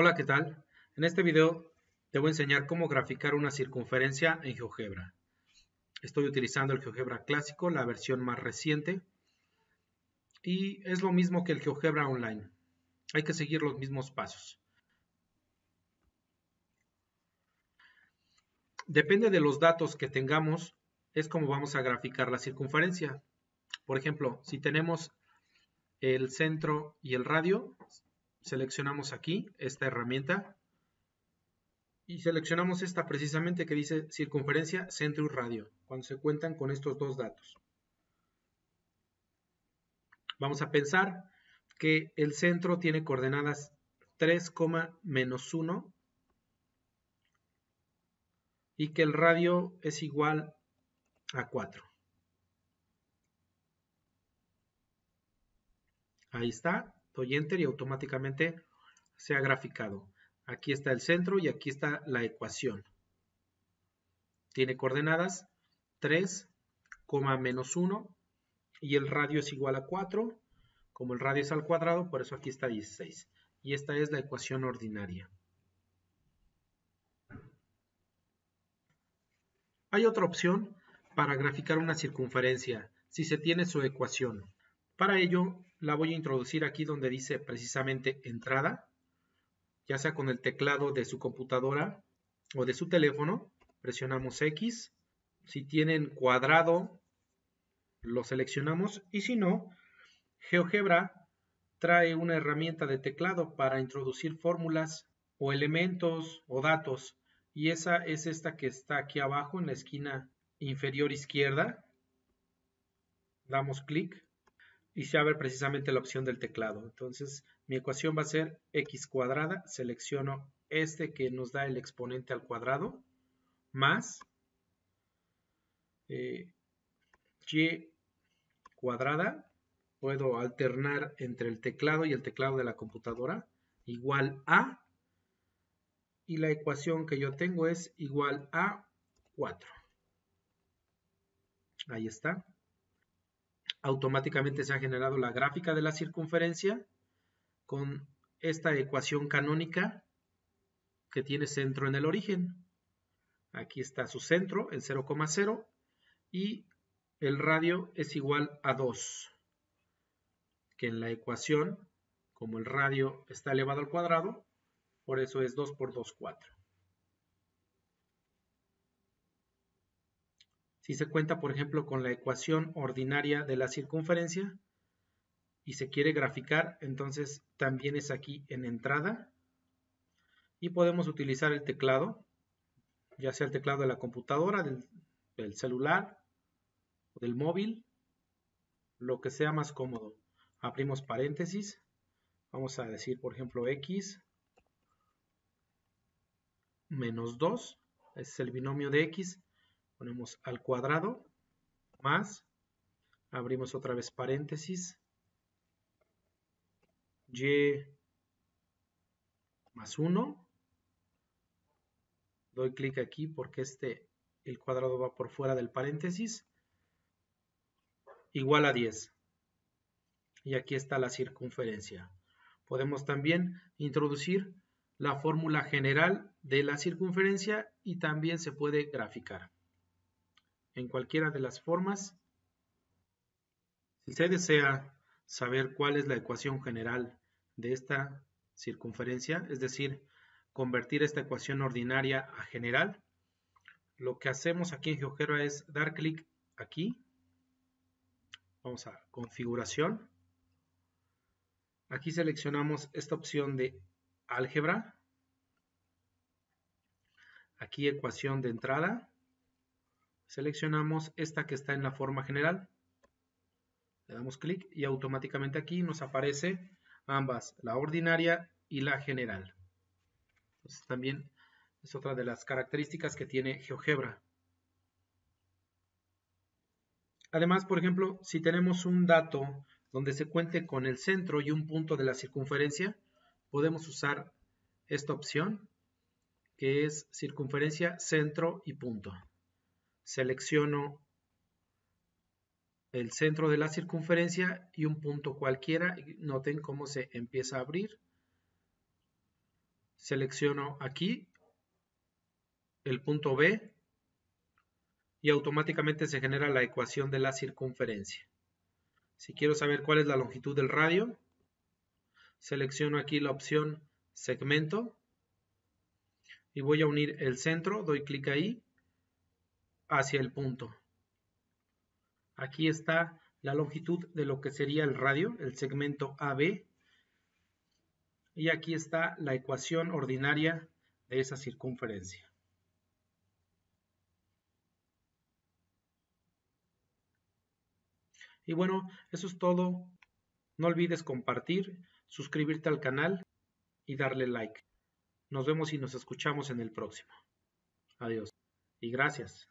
Hola, ¿qué tal? En este video te voy a enseñar cómo graficar una circunferencia en GeoGebra. Estoy utilizando el GeoGebra clásico, la versión más reciente, y es lo mismo que el GeoGebra Online. Hay que seguir los mismos pasos. Depende de los datos que tengamos, es como vamos a graficar la circunferencia. Por ejemplo, si tenemos el centro y el radio, seleccionamos aquí esta herramienta y seleccionamos esta precisamente que dice circunferencia, centro y radio, cuando se cuentan con estos dos datos. Vamos a pensar que el centro tiene coordenadas 3, menos 1 y que el radio es igual a 4. Ahí está, doy enter y automáticamente se ha graficado. Aquí está el centro y aquí está la ecuación. Tiene coordenadas 3, menos 1 y el radio es igual a 4. Como el radio es al cuadrado, por eso aquí está 16. Y esta es la ecuación ordinaria. Hay otra opción para graficar una circunferencia si se tiene su ecuación. Para ello la voy a introducir aquí donde dice precisamente entrada, ya sea con el teclado de su computadora o de su teléfono, presionamos X. Si tienen cuadrado, lo seleccionamos y si no, GeoGebra trae una herramienta de teclado para introducir fórmulas o elementos o datos y esa es esta que está aquí abajo en la esquina inferior izquierda. Damos clic y se abre precisamente la opción del teclado. Entonces mi ecuación va a ser x cuadrada, selecciono este que nos da el exponente al cuadrado, más eh, y cuadrada, puedo alternar entre el teclado y el teclado de la computadora, igual a, y la ecuación que yo tengo es igual a 4. Ahí está. Automáticamente se ha generado la gráfica de la circunferencia con esta ecuación canónica que tiene centro en el origen. Aquí está su centro, el 0,0, y el radio es igual a 2, que en la ecuación, como el radio está elevado al cuadrado, por eso es 2 por 2, 4. Si se cuenta, por ejemplo, con la ecuación ordinaria de la circunferencia y se quiere graficar, entonces también es aquí en entrada. Y podemos utilizar el teclado, ya sea el teclado de la computadora, del, celular del móvil, lo que sea más cómodo. Abrimos paréntesis, vamos a decir, por ejemplo, x menos 2, es el binomio de x, ponemos al cuadrado, más, abrimos otra vez paréntesis, y más 1, doy clic aquí porque este, el cuadrado va por fuera del paréntesis, igual a 10. Y aquí está la circunferencia. Podemos también introducir la fórmula general de la circunferencia y también se puede graficar en cualquiera de las formas. Si se desea saber cuál es la ecuación general de esta circunferencia, es decir, convertir esta ecuación ordinaria a general, lo que hacemos aquí en GeoGebra es dar clic aquí, vamos a configuración, aquí seleccionamos esta opción de álgebra, aquí ecuación de entrada, seleccionamos esta que está en la forma general, le damos clic y automáticamente aquí nos aparece ambas, la ordinaria y la general. Entonces también es otra de las características que tiene GeoGebra. Además, por ejemplo, si tenemos un dato donde se cuente con el centro y un punto de la circunferencia, podemos usar esta opción que es circunferencia, centro y punto selecciono el centro de la circunferencia y un punto cualquiera. Noten cómo se empieza a abrir. selecciono aquí el punto B y automáticamente se genera la ecuación de la circunferencia. Si quiero saber cuál es la longitud del radio, selecciono aquí la opción segmento y voy a unir el centro, doy clic ahí, hacia el punto. Aquí está la longitud de lo que sería el radio, el segmento AB, y aquí está la ecuación ordinaria de esa circunferencia. Y bueno, eso es todo. No olvides compartir, suscribirte al canal y darle like. Nos vemos y nos escuchamos en el próximo. Adiós. Y gracias.